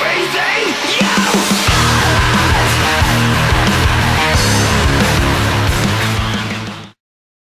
crazy.